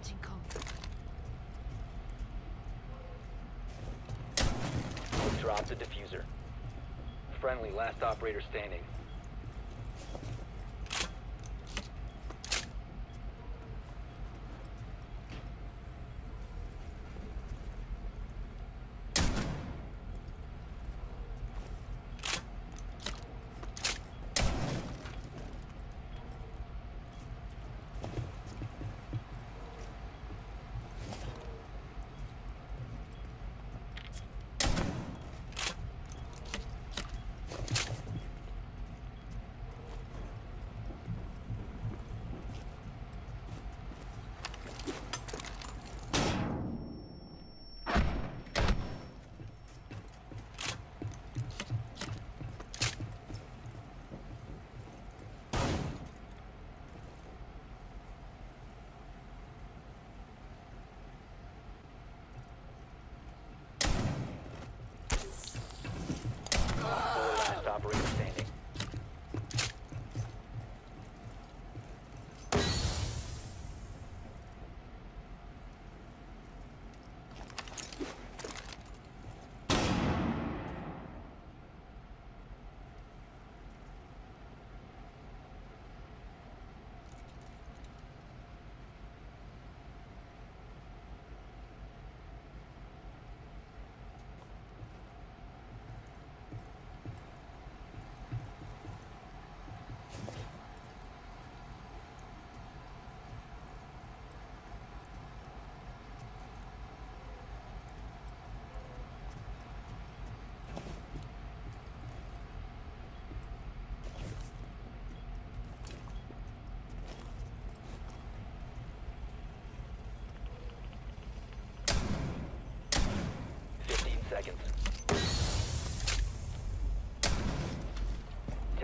mounting code. Drop the defuser. Friendly, last operator standing.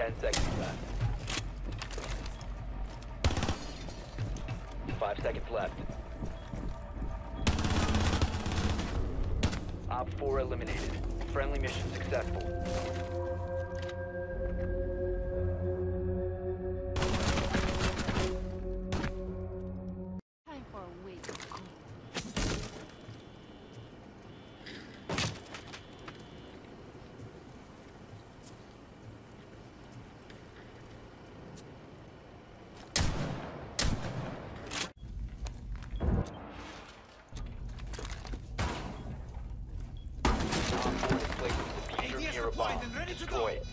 Ten seconds left. Five seconds left. OPFOR eliminated. Friendly mission successful. Destroy it.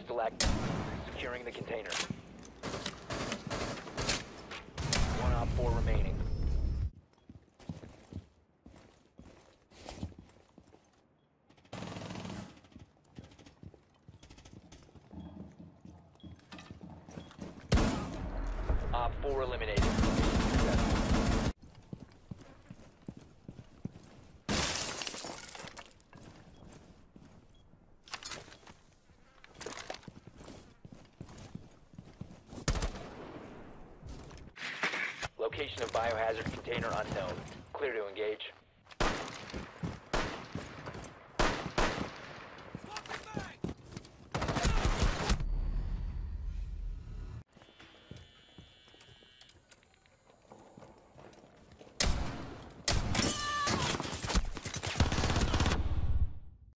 Hostile act. Securing the container. One OPFOR remaining. OPFOR eliminated. Successful. Location of biohazard container unknown. Clear to engage.